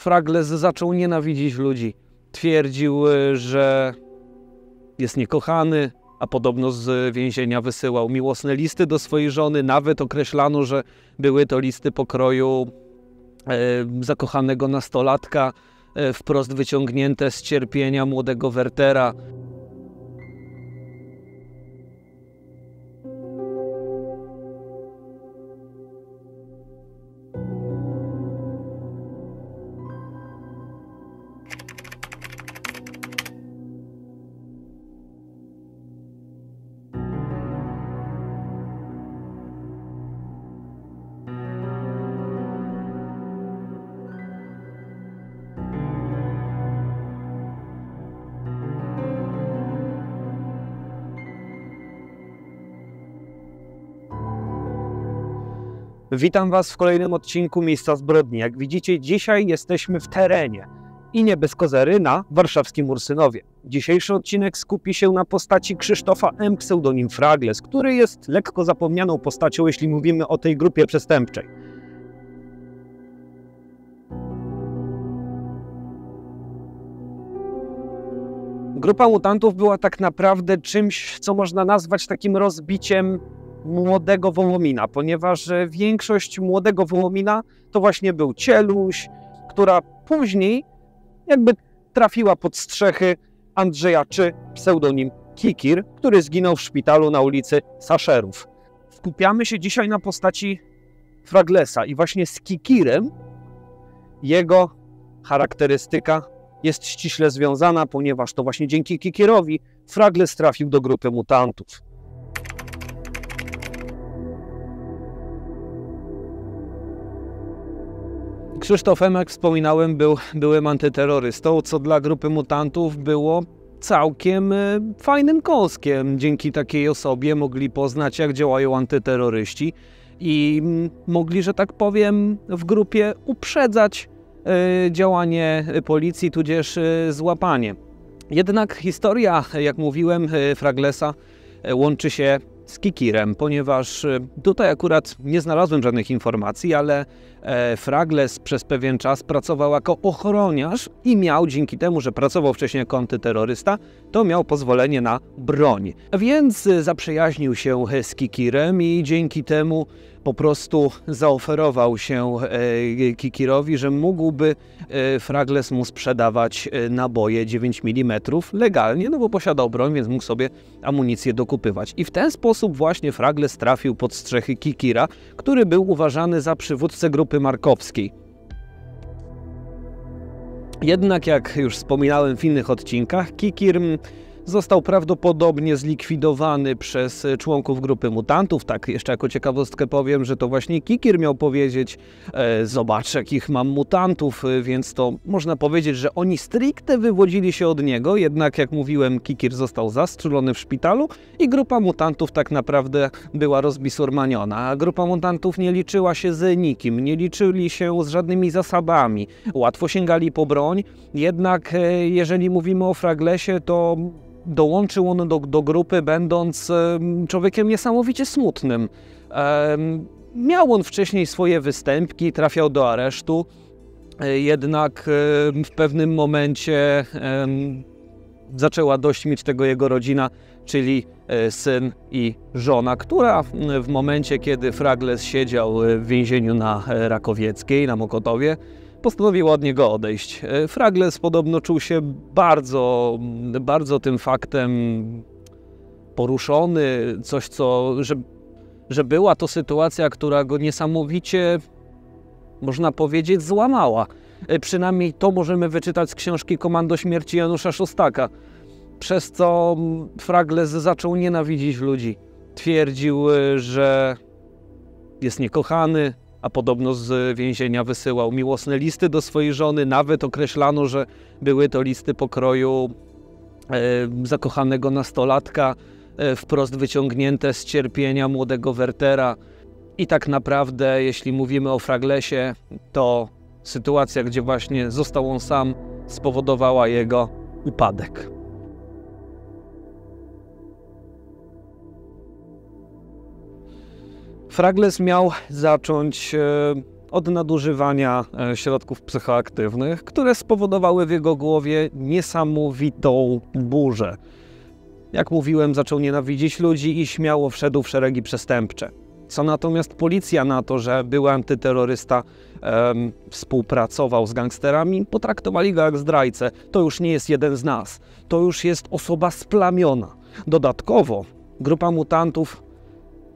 Fragles zaczął nienawidzić ludzi. Twierdził, y, że jest niekochany, a podobno z więzienia wysyłał miłosne listy do swojej żony. Nawet określano, że były to listy pokroju e, zakochanego nastolatka, e, wprost wyciągnięte z cierpienia młodego Wertera. Witam Was w kolejnym odcinku Miejsca Zbrodni. Jak widzicie, dzisiaj jesteśmy w terenie i nie bez kozery na warszawskim Ursynowie. Dzisiejszy odcinek skupi się na postaci Krzysztofa M. pseudonim Fragles, który jest lekko zapomnianą postacią, jeśli mówimy o tej grupie przestępczej. Grupa mutantów była tak naprawdę czymś, co można nazwać takim rozbiciem młodego Wołomina, ponieważ e, większość młodego Wołomina to właśnie był Cieluś, która później jakby trafiła pod strzechy Andrzeja czy pseudonim Kikir, który zginął w szpitalu na ulicy Saszerów. Skupiamy się dzisiaj na postaci Fraglesa i właśnie z Kikirem jego charakterystyka jest ściśle związana, ponieważ to właśnie dzięki Kikirowi Fragles trafił do grupy mutantów. Krzysztof jak wspominałem, był byłym antyterrorystą, co dla grupy mutantów było całkiem e, fajnym kąskiem. Dzięki takiej osobie mogli poznać, jak działają antyterroryści i mm, mogli, że tak powiem, w grupie uprzedzać e, działanie policji, tudzież e, złapanie. Jednak historia, jak mówiłem, Fraglesa łączy się z Kikirem, ponieważ tutaj akurat nie znalazłem żadnych informacji, ale Fragles przez pewien czas pracował jako ochroniarz i miał dzięki temu, że pracował wcześniej jako antyterrorysta, to miał pozwolenie na broń. Więc zaprzyjaźnił się z Kikirem i dzięki temu po prostu zaoferował się e, Kikirowi, że mógłby e, Fragles mu sprzedawać e, naboje 9 mm legalnie, no bo posiadał broń, więc mógł sobie amunicję dokupywać. I w ten sposób właśnie Fragles trafił pod strzechy Kikira, który był uważany za przywódcę grupy markowskiej. Jednak, jak już wspominałem w innych odcinkach, Kikir został prawdopodobnie zlikwidowany przez członków grupy mutantów. Tak, jeszcze jako ciekawostkę powiem, że to właśnie Kikir miał powiedzieć: e, Zobacz, jakich mam mutantów, e, więc to można powiedzieć, że oni stricte wywodzili się od niego. Jednak, jak mówiłem, Kikir został zastrzelony w szpitalu i grupa mutantów tak naprawdę była rozbisurmaniona. Grupa mutantów nie liczyła się z nikim, nie liczyli się z żadnymi zasadami. Łatwo sięgali po broń, jednak e, jeżeli mówimy o Fraglesie, to dołączył on do, do grupy, będąc człowiekiem niesamowicie smutnym. Miał on wcześniej swoje występki, trafiał do aresztu, e, jednak w pewnym momencie zaczęła dość mieć tego jego rodzina, czyli e, syn i żona, która w momencie, kiedy Fragles siedział w więzieniu na Rakowieckiej, na Mokotowie, postanowiła od niego odejść. E, Fragles podobno czuł się bardzo, bardzo tym faktem poruszony, coś co, że, że była to sytuacja, która go niesamowicie, można powiedzieć, złamała. E, przynajmniej to możemy wyczytać z książki Komando Śmierci Janusza Szostaka, przez co Fragles zaczął nienawidzić ludzi. Twierdził, e, że jest niekochany, a podobno z więzienia wysyłał miłosne listy do swojej żony. Nawet określano, że były to listy pokroju e, zakochanego nastolatka, e, wprost wyciągnięte z cierpienia młodego Wertera. I tak naprawdę, jeśli mówimy o Fraglesie, to sytuacja, gdzie właśnie został on sam, spowodowała jego upadek. Fragles miał zacząć e, od nadużywania e, środków psychoaktywnych, które spowodowały w jego głowie niesamowitą burzę. Jak mówiłem, zaczął nienawidzić ludzi i śmiało wszedł w szeregi przestępcze. Co natomiast policja na to, że były antyterrorysta um, współpracował z gangsterami, potraktowali go jak zdrajcę. To już nie jest jeden z nas. To już jest osoba splamiona. Dodatkowo grupa mutantów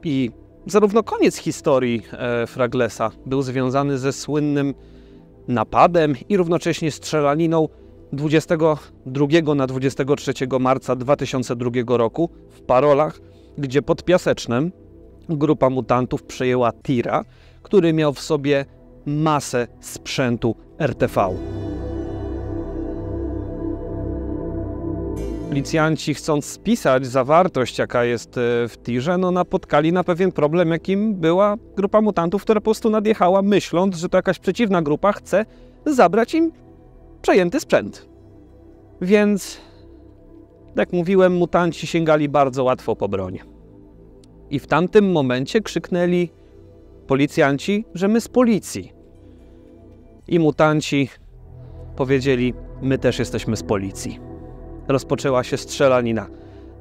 i zarówno koniec historii e, Fraglesa był związany ze słynnym napadem i równocześnie strzelaniną 22 na 23 marca 2002 roku w Parolach, gdzie pod Piasecznem grupa mutantów przejęła tira, który miał w sobie masę sprzętu RTV. Policjanci, chcąc spisać zawartość, jaka jest e, w tirze, no napotkali na pewien problem, jakim była grupa mutantów, która po prostu nadjechała, myśląc, że to jakaś przeciwna grupa chce zabrać im przejęty sprzęt. Więc, jak mówiłem, mutanci sięgali bardzo łatwo po broń. I w tamtym momencie krzyknęli policjanci, że my z policji. I mutanci powiedzieli: My też jesteśmy z policji. Rozpoczęła się strzelanina.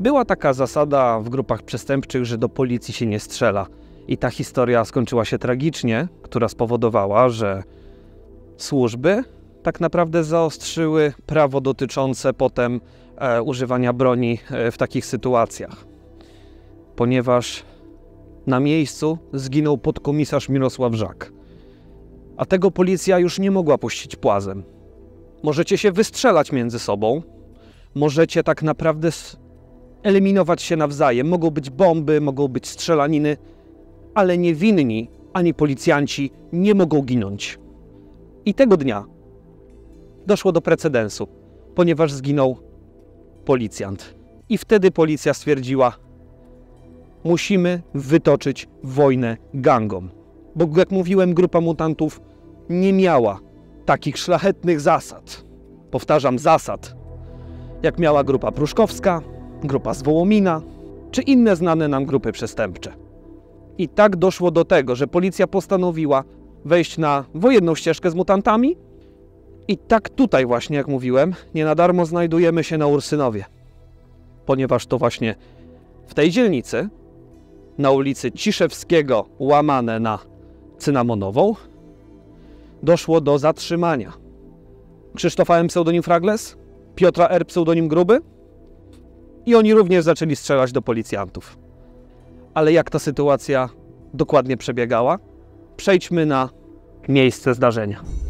Była taka zasada w grupach przestępczych, że do policji się nie strzela. I ta historia skończyła się tragicznie, która spowodowała, że służby tak naprawdę zaostrzyły prawo dotyczące potem e, używania broni e, w takich sytuacjach. Ponieważ na miejscu zginął podkomisarz Mirosław Żak. A tego policja już nie mogła puścić płazem. Możecie się wystrzelać między sobą, możecie tak naprawdę eliminować się nawzajem. Mogą być bomby, mogą być strzelaniny, ale niewinni ani policjanci nie mogą ginąć. I tego dnia doszło do precedensu, ponieważ zginął policjant. I wtedy policja stwierdziła: Musimy wytoczyć wojnę gangom. Bo, jak mówiłem, grupa mutantów nie miała takich szlachetnych zasad. Powtarzam, zasad, jak miała grupa pruszkowska, grupa z Wołomina, czy inne znane nam grupy przestępcze. I tak doszło do tego, że policja postanowiła wejść na wojenną ścieżkę z mutantami i tak tutaj właśnie, jak mówiłem, nie na darmo znajdujemy się na Ursynowie. Ponieważ to właśnie w tej dzielnicy, na ulicy Ciszewskiego, łamane na Cynamonową, doszło do zatrzymania Krzysztofa M. pseudonim Fragles, Piotra R. pseudonim Gruby i oni również zaczęli strzelać do policjantów. Ale jak ta sytuacja dokładnie przebiegała? Przejdźmy na miejsce zdarzenia.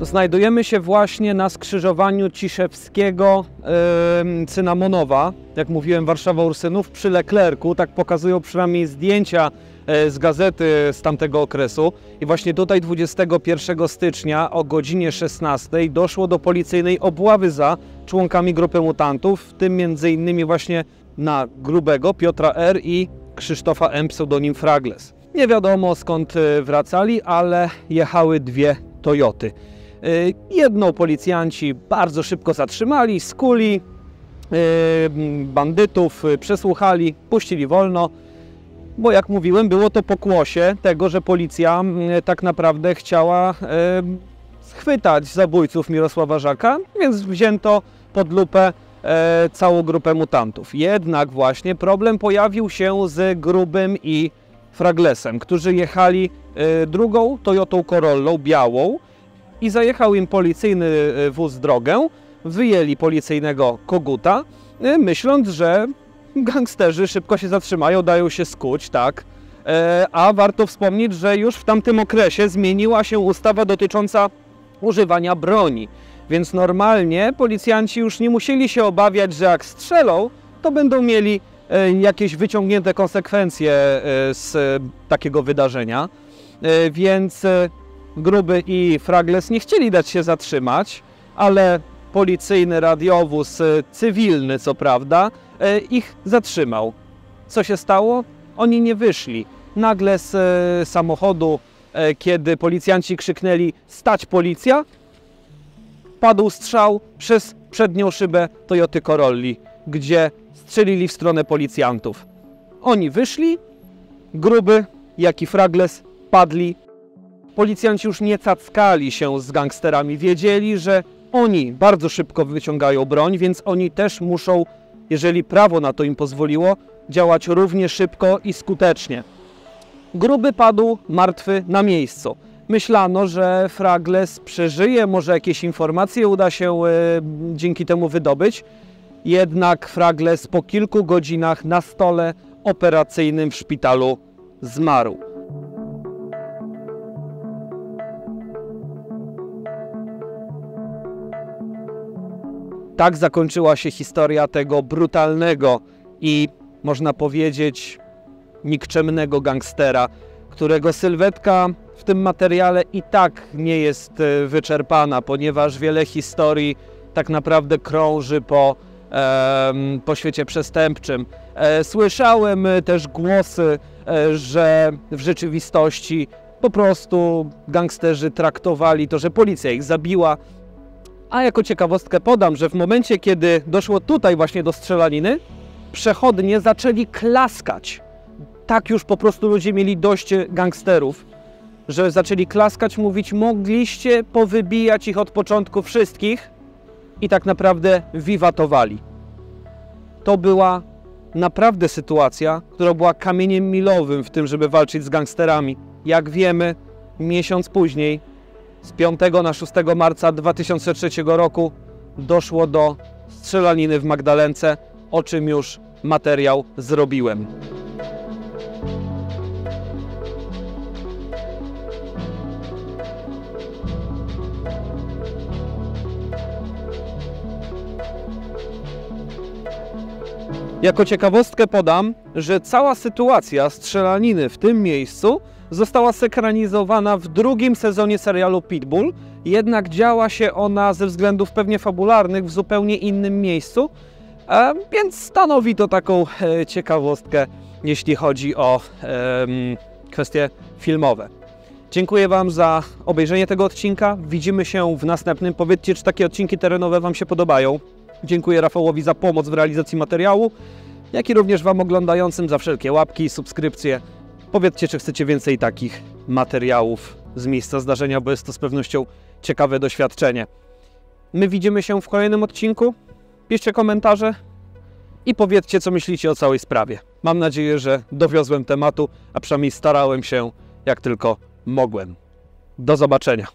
Znajdujemy się właśnie na skrzyżowaniu Ciszewskiego yy, Cynamonowa, jak mówiłem, Warszawa Ursynów, przy Leclercu, tak pokazują przynajmniej zdjęcia yy, z gazety z tamtego okresu. I właśnie tutaj 21 stycznia o godzinie 16 doszło do policyjnej obławy za członkami grupy mutantów, w tym m.in. właśnie na Grubego, Piotra R. i Krzysztofa M. pseudonim Fragles. Nie wiadomo skąd y, wracali, ale jechały dwie Toyoty. Y, jedną policjanci bardzo szybko zatrzymali, skuli y, bandytów, y, przesłuchali, puścili wolno, bo jak mówiłem, było to pokłosie tego, że policja tak naprawdę chciała schwytać zabójców Mirosława Żaka, więc wzięto pod lupę całą grupę mutantów. Jednak właśnie problem pojawił się z Grubym i Fraglesem, którzy jechali drugą Toyotą Corollą białą, i zajechał im policyjny e, wóz drogę, wyjęli policyjnego koguta, e, myśląc, że gangsterzy szybko się zatrzymają, dają się skuć, tak. E, a warto wspomnieć, że już w tamtym okresie zmieniła się ustawa dotycząca używania broni. Więc normalnie policjanci już nie musieli się obawiać, że jak strzelą, to będą mieli jakieś wyciągnięte konsekwencje z takiego wydarzenia. Więc Gruby i Fragles nie chcieli dać się zatrzymać, ale policyjny radiowóz, e, cywilny co prawda, e, ich zatrzymał. Co się stało? Oni nie wyszli. Nagle z e, samochodu, kiedy policjanci krzyknęli stać policja, padł strzał przez przednią szybę Toyoty Corolli, gdzie strzelili w stronę policjantów. Oni wyszli, gruby, jak i Fragles padli. Policjanci już nie cackali się z gangsterami, wiedzieli, że oni bardzo szybko wyciągają broń, więc oni też muszą, jeżeli prawo na to im pozwoliło, działać równie szybko i skutecznie. Gruby padł martwy na miejscu. Myślano, że Fragles przeżyje, może jakieś informacje uda się y, dzięki temu wydobyć. Jednak Fragles po kilku godzinach na stole operacyjnym w szpitalu zmarł. Tak zakończyła się historia tego brutalnego i można powiedzieć nikczemnego gangstera, którego sylwetka w tym materiale i tak nie jest e, wyczerpana, ponieważ wiele historii tak naprawdę krąży po, e, po świecie przestępczym. E, słyszałem też głosy, e, że w rzeczywistości po prostu gangsterzy traktowali to, że policja ich zabiła. A jako ciekawostkę podam, że w momencie, kiedy doszło tutaj właśnie do strzelaniny, przechodnie zaczęli klaskać. Tak już po prostu ludzie mieli dość gangsterów, że zaczęli klaskać, mówić, mogliście powybijać ich od początku wszystkich i tak naprawdę wiwatowali. To była naprawdę sytuacja, która była kamieniem milowym w tym, żeby walczyć z gangsterami. Jak wiemy, miesiąc później, z 5 na 6 marca 2003 roku, doszło do strzelaniny w Magdalence, o czym już materiał zrobiłem. Jako ciekawostkę podam, że cała sytuacja strzelaniny w tym miejscu została sekranizowana w drugim sezonie serialu Pitbull, jednak działa się ona ze względów pewnie fabularnych w zupełnie innym miejscu, więc stanowi to taką e, ciekawostkę, jeśli chodzi o kwestie filmowe. Dziękuję Wam za obejrzenie tego odcinka. Widzimy się w następnym. Powiedzcie, czy takie odcinki terenowe Wam się podobają. Dziękuję Rafałowi za pomoc w realizacji materiału, jak i również Wam oglądającym za wszelkie łapki subskrypcje. Powiedzcie, czy chcecie więcej takich materiałów z miejsca zdarzenia, bo jest to z pewnością ciekawe doświadczenie. My widzimy się w kolejnym odcinku. Piszcie komentarze i powiedzcie, co myślicie o całej sprawie. Mam nadzieję, że dowiozłem tematu, a przynajmniej starałem się jak tylko mogłem. Do zobaczenia.